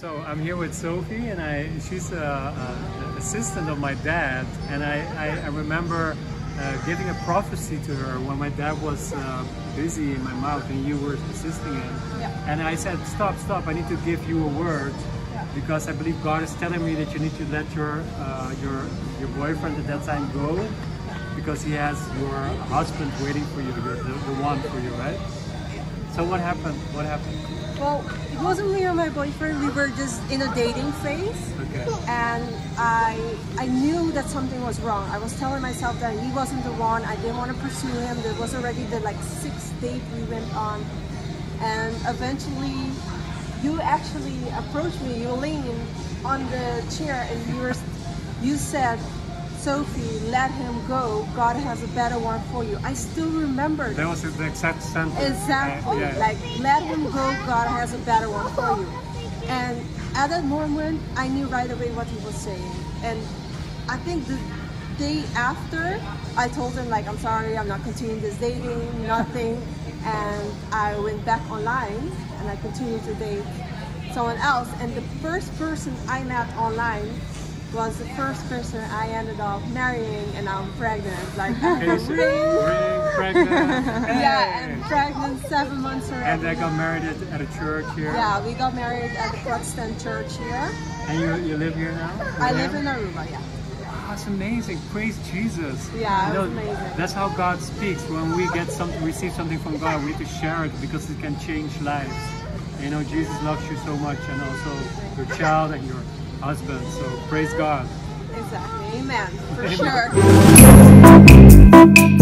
So I'm here with Sophie, and I she's a, a assistant of my dad, and I, I, I remember uh, giving a prophecy to her when my dad was uh, busy in my mouth and you were assisting him. Yeah. And I said, stop, stop! I need to give you a word Yeah. because I believe God is telling me that you need to let your uh, your your boyfriend at that time go because he has your husband waiting for you, the, the one for you, right? So what happened? What happened? Well, it wasn't me or my boyfriend. We were just in a dating phase, Okay. and I I knew that something was wrong. I was telling myself that he wasn't the one. I didn't want to pursue him. There was already the like sixth date we went on, and eventually, you actually approached me. You leaned on the chair, and you were you said. Sophie, let him go. God has a better one for you. I still remember That was the exact sentence. Exactly. Uh, yeah. Like let him go. God has a better one for you. And at that moment, I knew right away what he was saying. And I think the day after, I told him like, I'm sorry, I'm not continuing this dating, nothing. And I went back online and I continued to date someone else. And the first person I met online was the first person I ended up marrying, and I'm pregnant. Like I Okay, have a ring. ring, pregnant. Yeah, Hey. I'm pregnant seven months already. And they got married at, at a church here. Yeah, we got married at the Protestant church here. And you, you live here now? I live in Aruba, yeah. Oh, that's amazing. Praise Jesus. Yeah, You know, amazing. That's how God speaks. When we get something, receive something from God, we need to share it because it can change lives. You know, Jesus loves you so much, and also your child and your husband. So praise God. Exactly. Amen. For Amen. sure.